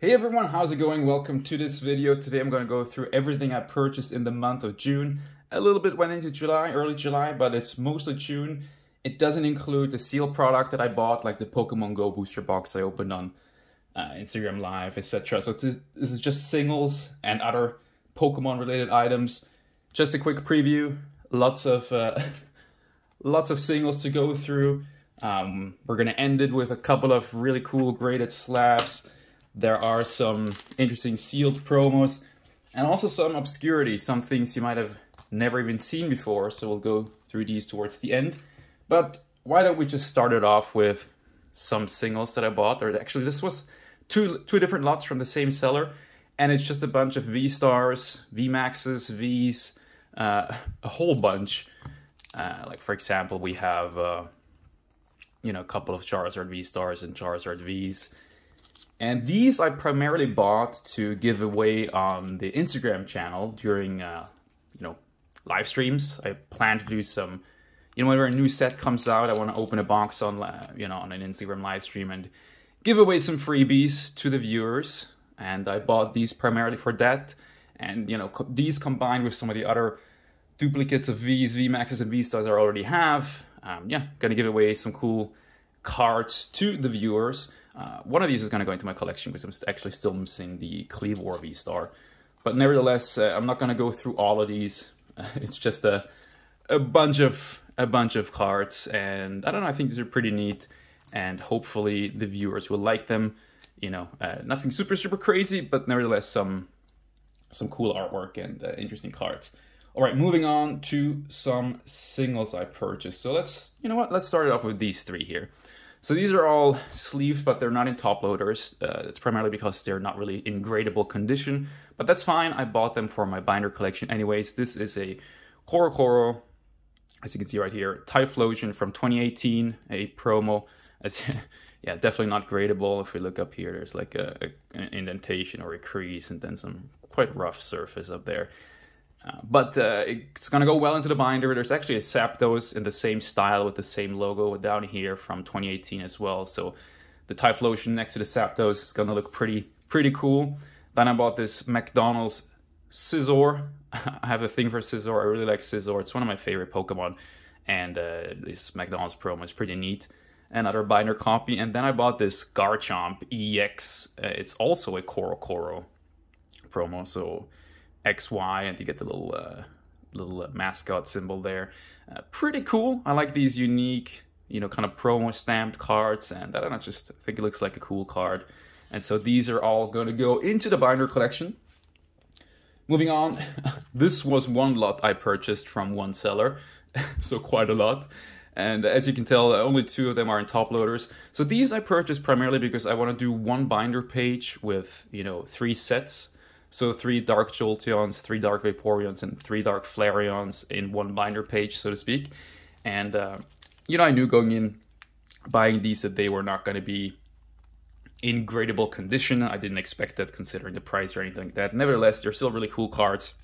Hey everyone, how's it going? Welcome to this video. Today I'm going to go through everything I purchased in the month of June. A little bit went into July, early July, but it's mostly June. It doesn't include the seal product that I bought, like the Pokemon Go booster box I opened on uh, Instagram Live, etc. So this, is just singles and other Pokemon related items. Just a quick preview. Lots of uh, lots of singles to go through. Um, we're gonna end it with a couple of really cool graded slabs there are some interesting sealed promos and also some obscurity, some things you might have never even seen before. So we'll go through these towards the end. But why don't we just start it off with some singles that I bought. Or actually, this was two two different lots from the same seller, and it's just a bunch of V stars, V maxes, Vs, uh, a whole bunch. Uh, like for example, we have uh, you know a couple of Charizard V stars and Charizard Vs. And these I primarily bought to give away on the Instagram channel during, uh, you know, live streams. I plan to do some, you know, whenever a new set comes out, I want to open a box on, you know, on an Instagram live stream and give away some freebies to the viewers. And I bought these primarily for that. And, you know, co these combined with some of the other duplicates of Vs, VMAXs, and V-Stars I already have. Um, yeah, gonna give away some cool cards to the viewers. Uh, one of these is going to go into my collection because I'm actually still missing the Kleavor V-Star. But nevertheless, uh, I'm not going to go through all of these. Uh, it's just a, a bunch of a bunch of cards, and I don't know, I think these are pretty neat, and hopefully the viewers will like them. You know, uh, nothing super, super crazy, but nevertheless some some cool artwork and uh, interesting cards. All right, moving on to some singles I purchased. So let's, you know what, let's start it off with these three here. So these are all sleeves, but they're not in top loaders. Uh, it's primarily because they're not really in gradable condition, but that's fine. I bought them for my binder collection anyways. This is a CoroCoro, as you can see right here, Typhlosion from 2018, a promo. As, yeah, definitely not gradable. If we look up here, there's like a, a, an indentation or a crease and then some quite rough surface up there. Uh, but uh, it's going to go well into the binder. There's actually a Zapdos in the same style with the same logo down here from 2018 as well. So the Typhlosion next to the Zapdos is going to look pretty pretty cool. Then I bought this McDonald's Scizor. I have a thing for Scizor. I really like Scizor. It's one of my favorite Pokemon. And uh, this McDonald's promo is pretty neat. Another binder copy. And then I bought this Garchomp EX. Uh, it's also a CoroCoro promo. So XY, and you get the little uh, little uh, mascot symbol there. Uh, pretty cool. I like these unique, you know, kind of promo stamped cards, and I don't know, just think it looks like a cool card. And so these are all going to go into the binder collection. Moving on, this was one lot I purchased from one seller, so quite a lot. And as you can tell, only two of them are in top loaders. So these I purchased primarily because I want to do one binder page with, you know, three sets. So three Dark Jolteons, three Dark Vaporeons, and three Dark Flareons in one binder page, so to speak. And, uh, you know, I knew going in buying these that they were not going to be in gradable condition. I didn't expect that considering the price or anything like that. Nevertheless, they're still really cool cards.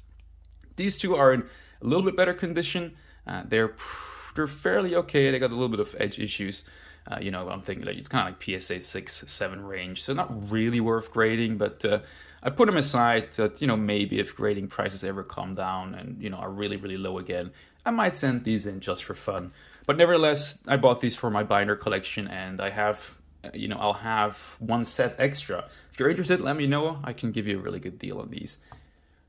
These two are in a little bit better condition. Uh, they're they're fairly okay. They got a little bit of edge issues. Uh, you know, I'm thinking like it's kind of like PSA 6, 7 range. So not really worth grading, but uh, I put them aside that, you know, maybe if grading prices ever come down and, you know, are really, really low again, I might send these in just for fun. But nevertheless, I bought these for my binder collection and I have, uh, you know, I'll have one set extra. If you're interested, let me know. I can give you a really good deal on these.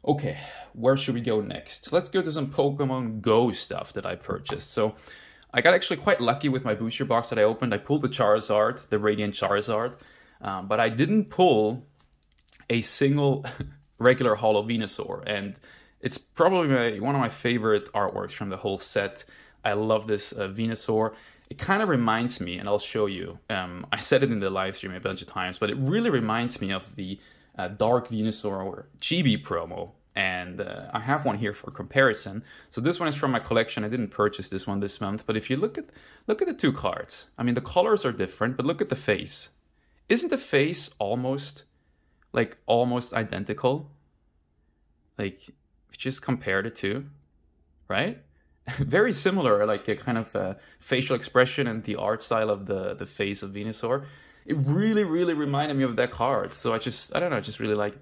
Okay, where should we go next? Let's go to some Pokemon Go stuff that I purchased. So I got actually quite lucky with my booster box that I opened. I pulled the Charizard, the Radiant Charizard, um, but I didn't pull a single regular Holo Venusaur, and it's probably my, one of my favorite artworks from the whole set. I love this uh, Venusaur. It kind of reminds me, and I'll show you. Um, I said it in the live stream a bunch of times, but it really reminds me of the uh, Dark Venusaur Chibi promo. And uh, I have one here for comparison. So this one is from my collection. I didn't purchase this one this month, but if you look at look at the two cards, I mean the colors are different, but look at the face. Isn't the face almost like almost identical. Like just compare the two, right? Very similar, like a kind of uh, facial expression and the art style of the the face of Venusaur. it really, really reminded me of that card. So I just, I don't know, I just really like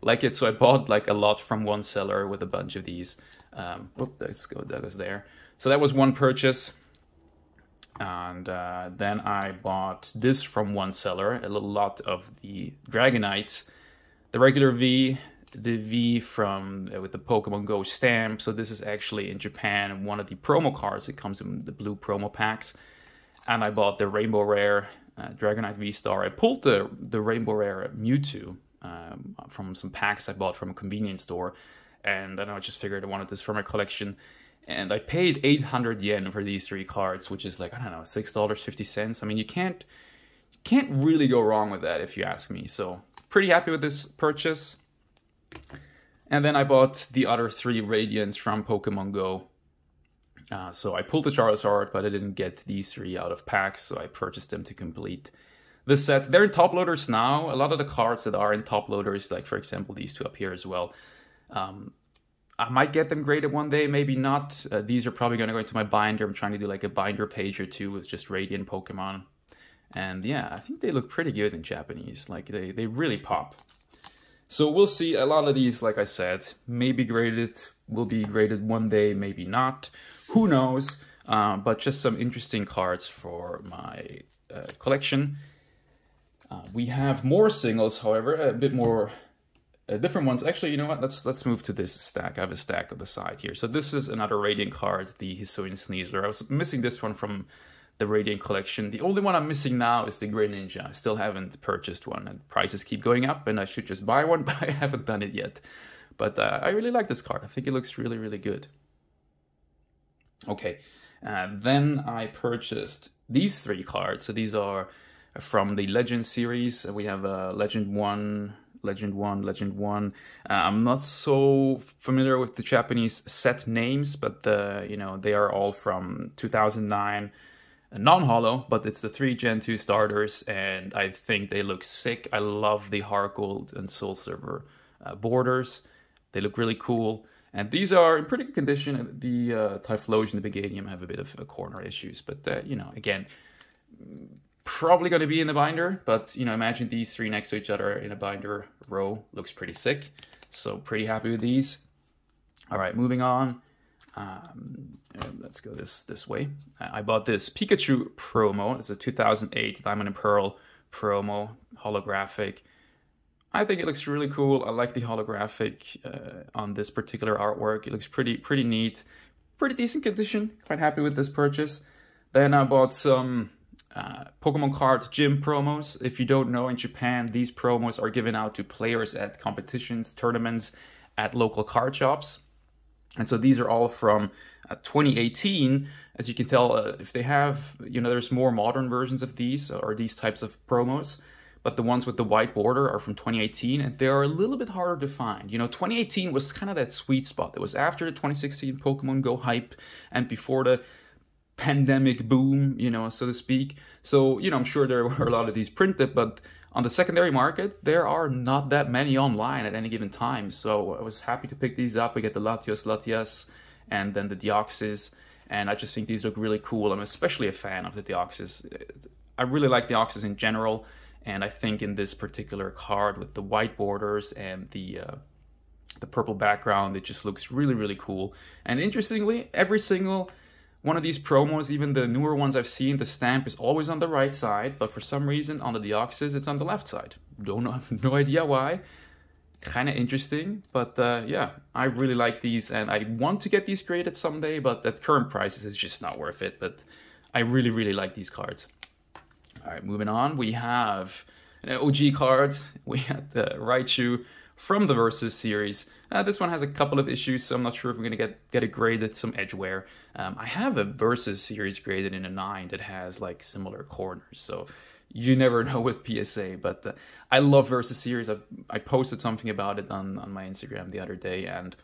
like it. So I bought like a lot from one seller with a bunch of these. Um, whoop, let's go, that was there. So that was one purchase. And uh, then I bought this from one seller, a little lot of the Dragonites, the regular V, the V from uh, with the Pokemon Go stamp. So this is actually in Japan one of the promo cards. It comes in the blue promo packs. And I bought the Rainbow Rare uh, Dragonite V Star. I pulled the the Rainbow Rare Mewtwo um, from some packs I bought from a convenience store, and I just figured I wanted this for my collection. And I paid 800 yen for these three cards, which is like I don't know, six dollars fifty cents. I mean, you can't you can't really go wrong with that if you ask me. So pretty happy with this purchase. And then I bought the other three Radiants from Pokemon Go. Uh, so I pulled the Charizard, but I didn't get these three out of packs, so I purchased them to complete the set. They're in top loaders now. A lot of the cards that are in top loaders, like for example these two up here as well, um, I might get them graded one day, maybe not. Uh, these are probably going to go into my binder. I'm trying to do like a binder page or two with just Radiant Pokemon. And yeah, I think they look pretty good in Japanese. Like they, they really pop. So we'll see. A lot of these, like I said, may be graded, will be graded one day, maybe not. Who knows? Uh, but just some interesting cards for my uh, collection. Uh, we have more singles, however, a bit more uh, different ones. Actually, you know what? Let's let's move to this stack. I have a stack on the side here. So this is another Radiant card, the Hisuian Sneasler. I was missing this one from the Radiant collection. The only one I'm missing now is the Grey Greninja. I still haven't purchased one, and prices keep going up, and I should just buy one, but I haven't done it yet. But uh, I really like this card. I think it looks really, really good. Okay, uh, then I purchased these three cards. So these are from the Legend series. We have uh, Legend 1, Legend 1, Legend 1. Uh, I'm not so familiar with the Japanese set names, but the, you know, they are all from 2009 non-holo, but it's the three Gen 2 starters, and I think they look sick. I love the Heart Gold and Soul Silver uh, borders. They look really cool. And these are in pretty good condition. The uh, Typhlosion and the Meganium have a bit of uh, corner issues, but uh, you know, again, probably going to be in the binder. But you know, imagine these three next to each other in a binder row. Looks pretty sick. So pretty happy with these. All right, moving on. Um, let's go this this way. I bought this Pikachu promo. It's a 2008 Diamond and Pearl promo, holographic. I think it looks really cool. I like the holographic uh, on this particular artwork. It looks pretty pretty neat, pretty decent condition. Quite happy with this purchase. Then I bought some uh, Pokemon card gym promos. If you don't know, in Japan, these promos are given out to players at competitions, tournaments, at local card shops. And so these are all from uh, 2018. As you can tell, uh, if they have, you know, there's more modern versions of these or these types of promos, but the ones with the white border are from 2018 and they are a little bit harder to find. You know, 2018 was kind of that sweet spot. It was after the 2016 Pokemon Go hype and before the pandemic boom, you know, so to speak. So, you know, I'm sure there were a lot of these printed, but on the secondary market, there are not that many online at any given time. So I was happy to pick these up. We get the Latios Latias and then the Deoxys. And I just think these look really cool. I'm especially a fan of the Deoxys. I really like the Deoxys in general. And I think in this particular card with the white borders and the uh, the purple background, it just looks really, really cool. And interestingly, every single one of these promos, even the newer ones I've seen, the stamp is always on the right side, but for some reason on the Deoxys, it's on the left side. Don't know, have no idea why. Kind of interesting, but uh, yeah, I really like these and I want to get these graded someday, but at current prices, it's just not worth it. But I really, really like these cards. All right, moving on, we have an OG card. We have the Raichu from the Versus series. Uh, this one has a couple of issues, so I'm not sure if we're going to get get it graded, some edge wear. Um, I have a Versus series graded in a 9 that has like similar corners, so you never know with PSA, but uh, I love Versus series. I, I posted something about it on, on my Instagram the other day, and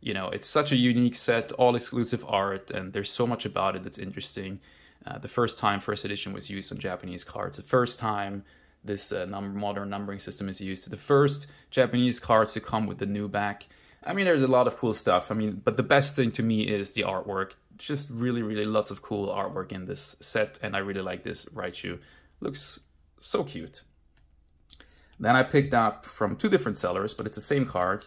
you know, it's such a unique set, all exclusive art, and there's so much about it that's interesting. Uh, the first time first edition was used on Japanese cards, the first time this uh, number, modern numbering system is used. To the first Japanese cards to come with the new back. I mean, there's a lot of cool stuff. I mean, but the best thing to me is the artwork. Just really, really lots of cool artwork in this set, and I really like this Raichu. Looks So cute. Then I picked up from two different sellers, but it's the same card.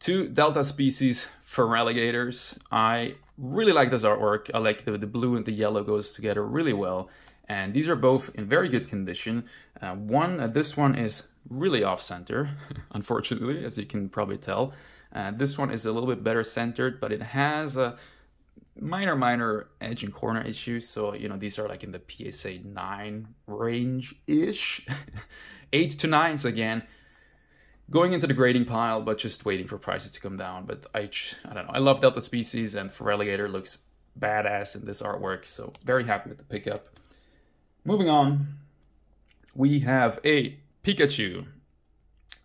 Two Delta Species Feraligatrs. I really like this artwork. I like the, the blue and the yellow goes together really well. And these are both in very good condition. Uh, one, uh, this one is really off center, unfortunately, as you can probably tell. Uh, this one is a little bit better centered, but it has a minor, minor edge and corner issues. So, you know, these are like in the PSA 9 range-ish. 8 to 9s again. Going into the grading pile, but just waiting for prices to come down. But I, I don't know. I love Delta Species and Feraligatr looks badass in this artwork. So very happy with the pickup. Moving on, we have a Pikachu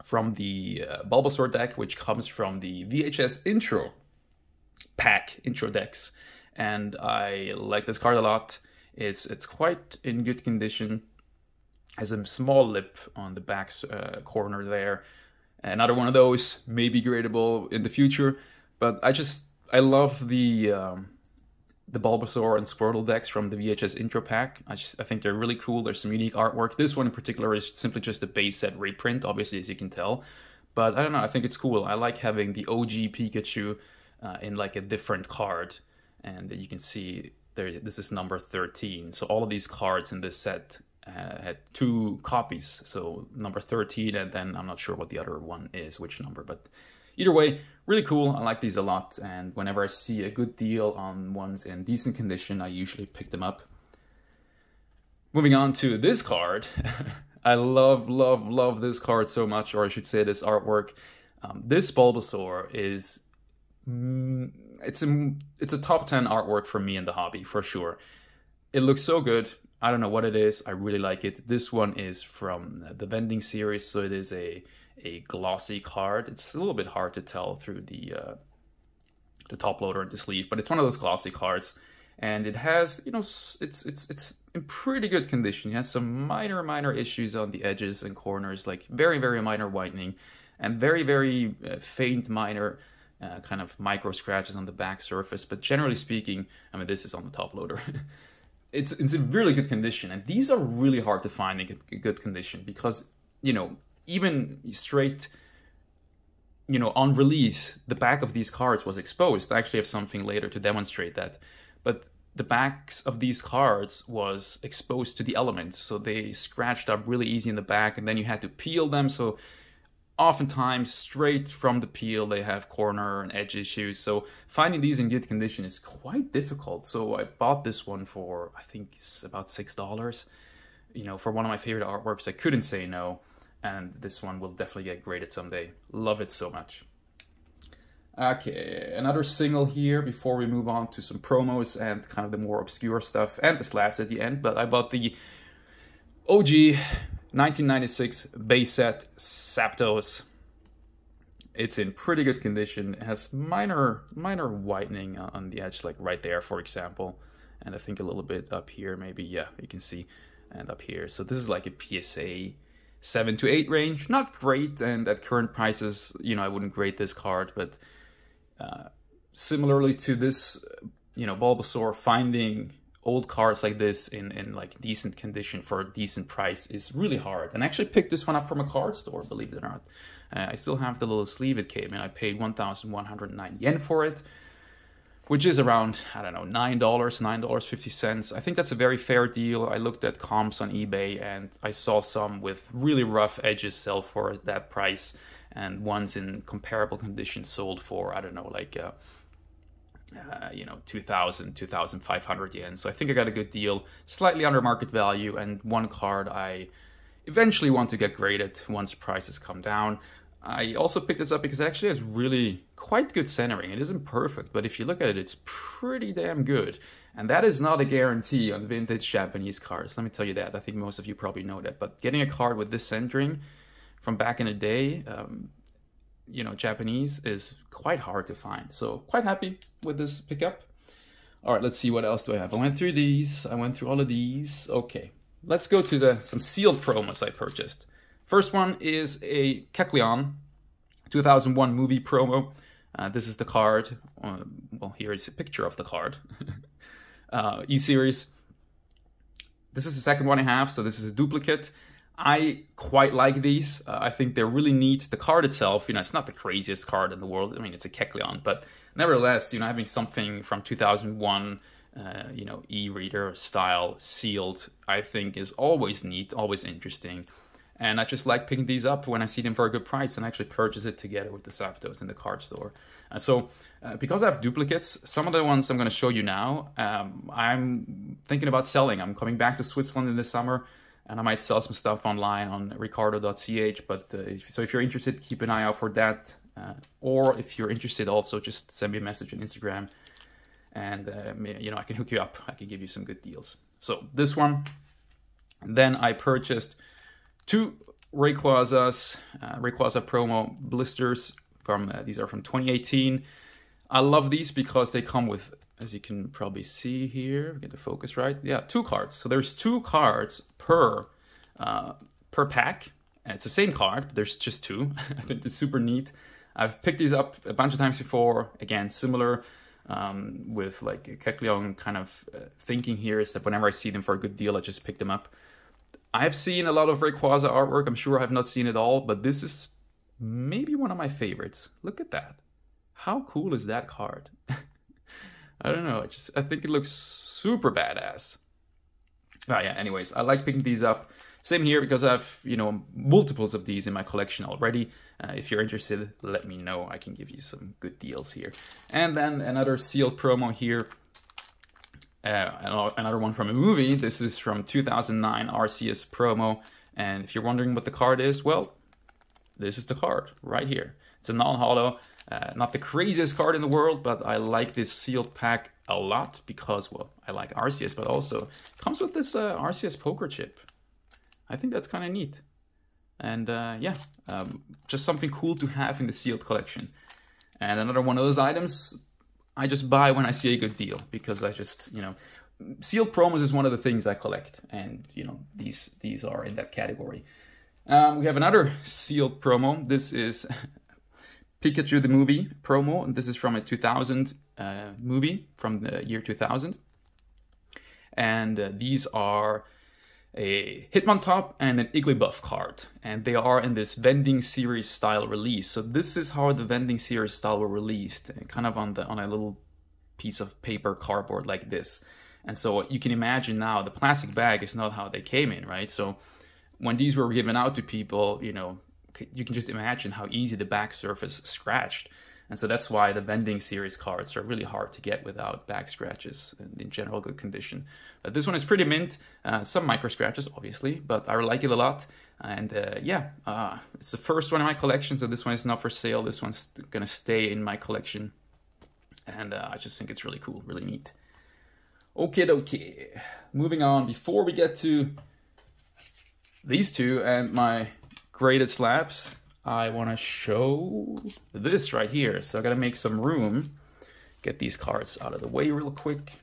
from the uh, Bulbasaur deck, which comes from the VHS intro pack, intro decks. And I like this card a lot. It's, it's quite in good condition. Has a small lip on the back uh, corner there. Another one of those may be gradable in the future, but I just, I love the, um, the Bulbasaur and Squirtle decks from the VHS intro pack. I just I think they're really cool. There's some unique artwork. This one in particular is simply just a base set reprint, obviously as you can tell. But I don't know. I think it's cool. I like having the OG Pikachu uh, in like a different card, and you can see there. This is number 13. So all of these cards in this set uh, had two copies. So number 13, and then I'm not sure what the other one is, which number, but Either way, really cool. I like these a lot. And whenever I see a good deal on ones in decent condition, I usually pick them up. Moving on to this card. I love, love, love this card so much, or I should say this artwork. Um, this Bulbasaur is, mm, it's a, it's a top 10 artwork for me in the hobby, for sure. It looks so good. I don't know what it is. I really like it. This one is from the vending series, so it is a a glossy card. It's a little bit hard to tell through the uh, the top loader and the sleeve, but it's one of those glossy cards, and it has you know it's it's it's in pretty good condition. It has some minor minor issues on the edges and corners, like very very minor whitening, and very very uh, faint minor. Uh, kind of micro scratches on the back surface, but generally speaking, I mean, this is on the top loader. it's it's in really good condition, and these are really hard to find in good, good condition because you know even straight you know, on release, the back of these cards was exposed. I actually have something later to demonstrate that. But the backs of these cards was exposed to the elements, so they scratched up really easy in the back, and then you had to peel them. So oftentimes, straight from the peel, they have corner and edge issues. So finding these in good condition is quite difficult. So I bought this one for I think it's about six dollars. You know, for one of my favorite artworks, I couldn't say no and this one will definitely get graded someday. Love it so much. Okay, another single here before we move on to some promos and kind of the more obscure stuff and the slabs at the end. But I bought the OG 1996 base set Zapdos. It's in pretty good condition. It has minor minor whitening on the edge, like right there, for example. And I think a little bit up here, maybe, yeah, you can see, and up here. So this is like a PSA seven to eight range. Not great, and at current prices, you know, I wouldn't grade this card, but uh, similarly to this, you know, Bulbasaur, finding old cards like this in, in like decent condition for a decent price is really hard. And I actually picked this one up from a card store, believe it or not. Uh, I still have the little sleeve it came in. I paid 1,109 yen for it which is around, I don't know, $9, $9.50. I think that's a very fair deal. I looked at comps on eBay and I saw some with really rough edges sell for that price and ones in comparable condition sold for, I don't know, like, uh, uh, you know, 2,000, 2,500 yen. So I think I got a good deal, slightly under market value, and one card I eventually want to get graded once prices come down. I also picked this up because it actually has really quite good centering. It isn't perfect, but if you look at it, it's pretty damn good. And that is not a guarantee on vintage Japanese cars. Let me tell you that. I think most of you probably know that. But getting a card with this centering from back in the day, um, you know, Japanese is quite hard to find. So quite happy with this pickup. All right, let's see what else do I have. I went through these. I went through all of these. Okay, let's go to the some sealed promos I purchased. First one is a Kecleon 2001 movie promo. Uh, this is the card. Uh, well, here is a picture of the card. uh, E-Series. this is the second one I have, so this is a duplicate. I quite like these. Uh, I think they're really neat. The card itself, you know, it's not the craziest card in the world. I mean, it's a Kecleon, but nevertheless, you know, having something from 2001, uh, you know, e-reader style sealed, I think is always neat, always interesting. And I just like picking these up when I see them for a good price and actually purchase it together with the Zapdos in the card store. Uh, so uh, because I have duplicates, some of the ones I'm going to show you now, um, I'm thinking about selling. I'm coming back to Switzerland in the summer and I might sell some stuff online on ricardo.ch. But uh, if, so if you're interested, keep an eye out for that. Uh, or if you're interested also, just send me a message on Instagram and uh, you know, I can hook you up. I can give you some good deals. So this one, then I purchased two Rayquazas, uh, Rayquaza promo blisters from, uh, these are from 2018. I love these because they come with, as you can probably see here, get the focus right. Yeah, two cards. So there's two cards per, uh, per pack. And it's the same card, there's just two. I think it's super neat. I've picked these up a bunch of times before. Again, similar um, with like Kecleon kind of uh, thinking here is that whenever I see them for a good deal, I just pick them up. I've seen a lot of Rayquaza artwork. I'm sure I have not seen it all, but this is maybe one of my favorites. Look at that. How cool is that card? I don't know. I just I think it looks super badass. Oh yeah, anyways, I like picking these up. Same here because I have, you know, multiples of these in my collection already. Uh, if you're interested, let me know. I can give you some good deals here. And then another sealed promo here. Uh, another one from a movie. This is from 2009 Arceus promo. And if you're wondering what the card is, well, this is the card right here. It's a non-holo, uh, not the craziest card in the world, but I like this sealed pack a lot because, well, I like Arceus, but also comes with this uh, Arceus poker chip. I think that's kind of neat. And uh, yeah, um, just something cool to have in the sealed collection. And another one of those items I just buy when I see a good deal because I just, you know, sealed promos is one of the things I collect. And, you know, these, these are in that category. Um, we have another sealed promo. This is Pikachu the movie promo. And this is from a 2000 uh, movie from the year 2000. And uh, these are a Hitmontop and an Igglybuff card, and they are in this vending series style release. So this is how the vending series style were released, eh, kind of on the on a little piece of paper cardboard like this. And so you can imagine now the plastic bag is not how they came in, right? So when these were given out to people, you know, you can just imagine how easy the back surface scratched. And so that's why the vending series cards are really hard to get without back scratches and in general good condition. But this one is pretty mint, uh, some micro scratches obviously, but I like it a lot. And uh, yeah, uh, it's the first one in my collection, so this one is not for sale. This one's gonna stay in my collection. And uh, I just think it's really cool, really neat. Okay, okay. Moving on, before we get to these two and my graded slabs, I want to show this right here. So I got to make some room, get these cards out of the way real quick.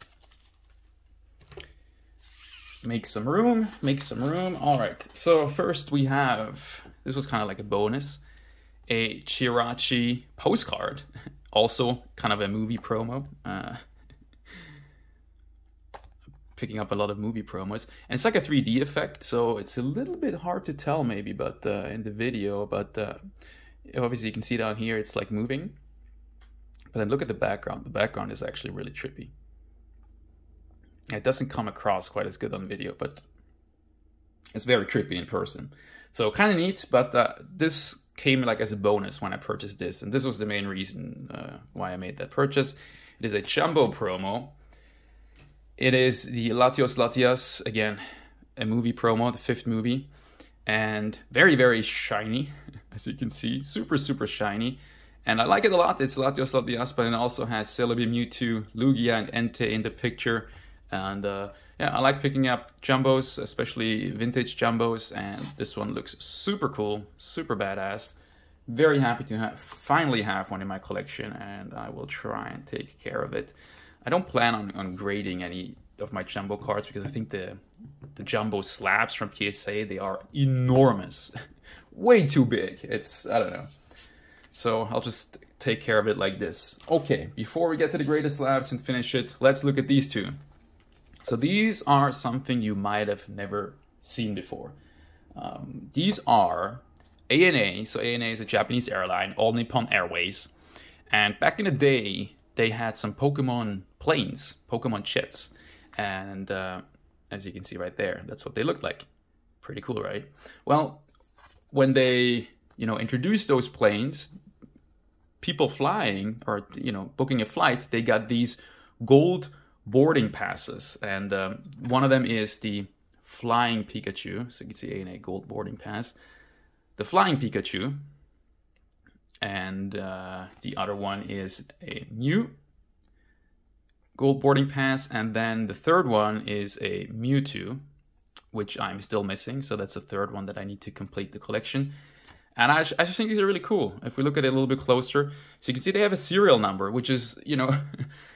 Make some room, make some room. All right, so first we have, this was kind of like a bonus, a Jirachi postcard. Also kind of a movie promo. Uh, picking up a lot of movie promos. And it's like a 3d effect so it's a little bit hard to tell maybe but uh, in the video but uh, obviously you can see down here it's like moving. But then look at the background. The background is actually really trippy. It doesn't come across quite as good on video but it's very trippy in person. So kind of neat but uh, this came like as a bonus when I purchased this and this was the main reason uh, why I made that purchase. It is a jumbo promo it is the Latios Latias, again, a movie promo, the fifth movie, and very, very shiny, as you can see, super, super shiny. And I like it a lot. It's Latios Latias, but it also has Celebi, Mewtwo, Lugia, and Entei in the picture. And uh, yeah, I like picking up jumbos, especially vintage jumbos, and this one looks super cool, super badass. Very happy to finally have one in my collection, and I will try and take care of it. I don't plan on, on grading any of my jumbo cards because I think the the jumbo slabs from PSA they are enormous, way too big. It's I don't know. So I'll just take care of it like this. Okay, before we get to the graded slabs and finish it, let's look at these two. So these are something you might have never seen before. Um, these are ANA, so ANA is a Japanese airline, All Nippon Airways. And back in the day, they had some Pokemon planes, Pokemon jets. And uh, as you can see right there, that's what they looked like. Pretty cool, right? Well, when they, you know, introduced those planes, people flying or, you know, booking a flight, they got these gold boarding passes. And um, one of them is the Flying Pikachu. So you can see a Gold Boarding Pass. The Flying Pikachu. And uh, the other one is a Mew Gold Boarding Pass. And then the third one is a Mewtwo, which I'm still missing. So that's the third one that I need to complete the collection. And I, I just think these are really cool. If we look at it a little bit closer, so you can see they have a serial number, which is, you know,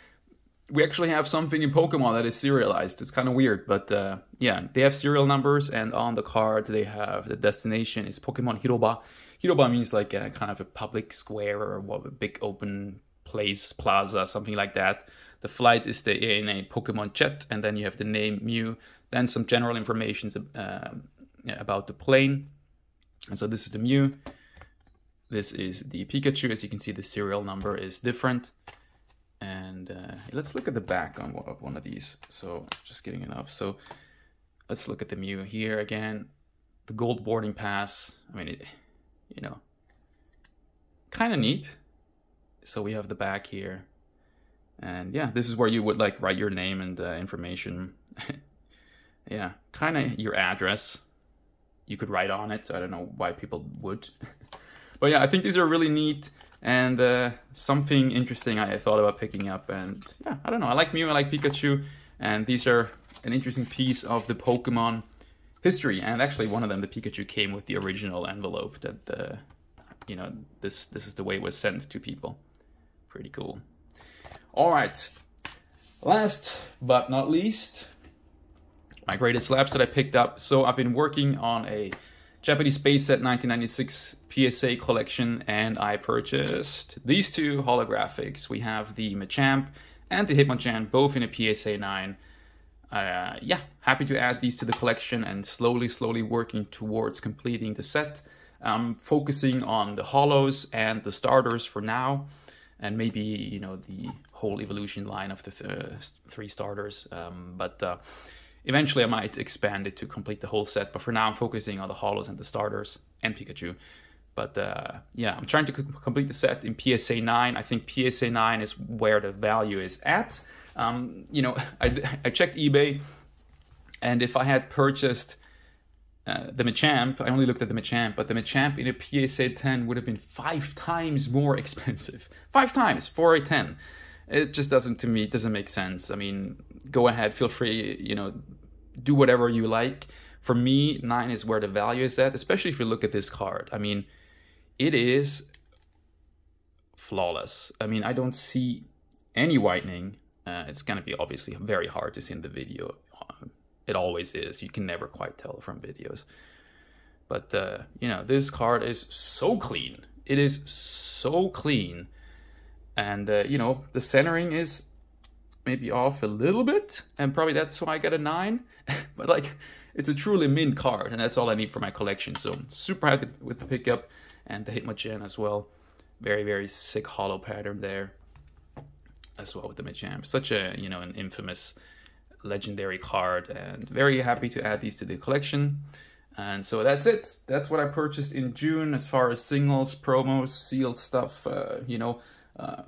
we actually have something in Pokemon that is serialized. It's kind of weird, but uh, yeah, they have serial numbers, and on the card they have the destination is Pokemon Hiroba. Hiroba means like a kind of a public square or what, a big open place, plaza, something like that. The flight is the ANA Pokemon Jet, and then you have the name Mew, then some general information uh, about the plane. And so this is the Mew. This is the Pikachu. As you can see, the serial number is different. And uh, let's look at the back on one of these. So just getting enough. So let's look at the Mew here again. The gold boarding pass. I mean, it, you know, kind of neat. So we have the back here. And yeah, this is where you would like write your name and uh, information. yeah, kind of your address. You could write on it. So I don't know why people would. but yeah, I think these are really neat and uh, something interesting I thought about picking up. And yeah, I don't know. I like Mew, I like Pikachu, and these are an interesting piece of the Pokemon history. And actually, one of them, the Pikachu, came with the original envelope that, the, you know, this this is the way it was sent to people. Pretty cool. All right. Last but not least, my graded slabs that I picked up. So I've been working on a Japanese Base Set 1996 PSA collection and I purchased these two holographics. We have the Machamp and the Hitmonchan, both in a PSA 9. Uh, yeah, happy to add these to the collection and slowly, slowly working towards completing the set. Um, focusing on the holos and the starters for now, and maybe, you know, the whole evolution line of the th three starters. Um, but uh, Eventually I might expand it to complete the whole set, but for now I'm focusing on the holos and the starters and Pikachu. But uh, yeah, I'm trying to complete the set in PSA 9. I think PSA 9 is where the value is at. Um, you know, I, I checked eBay, and if I had purchased uh, the Machamp, I only looked at the Machamp, but the Machamp in a PSA 10 would have been five times more expensive. Five times for a 10 it just doesn't to me it doesn't make sense. I mean go ahead feel free you know do whatever you like. For me nine is where the value is at especially if you look at this card. I mean it is flawless. I mean i don't see any whitening uh, it's going to be obviously very hard to see in the video it always is you can never quite tell from videos but uh, you know this card is so clean it is so clean and, uh, you know, the centering is maybe off a little bit, and probably that's why I got a 9. but, like, it's a truly mint card, and that's all I need for my collection. So, super happy with the pickup, and the Hitmonchan as well. Very, very sick holo pattern there as well with the Machamp. Such a, you know, an infamous legendary card, and very happy to add these to the collection. And so that's it. That's what I purchased in June as far as singles, promos, sealed stuff, uh, you know, uh,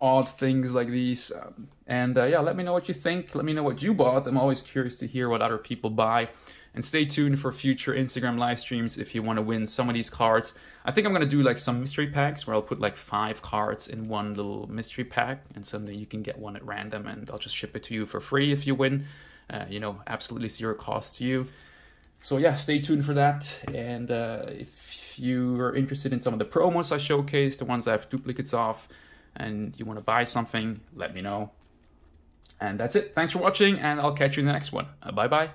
odd things like these. Um, and uh, yeah, let me know what you think. Let me know what you bought. I'm always curious to hear what other people buy. And stay tuned for future Instagram live streams if you want to win some of these cards. I think I'm going to do like some mystery packs where I'll put like five cards in one little mystery pack and something you can get one at random and I'll just ship it to you for free if you win. Uh, you know, absolutely zero cost to you. So yeah, stay tuned for that. And uh, if you are interested in some of the promos I showcased, the ones I have duplicates of, and you want to buy something, let me know. And that's it. Thanks for watching, and I'll catch you in the next one. Uh, bye bye.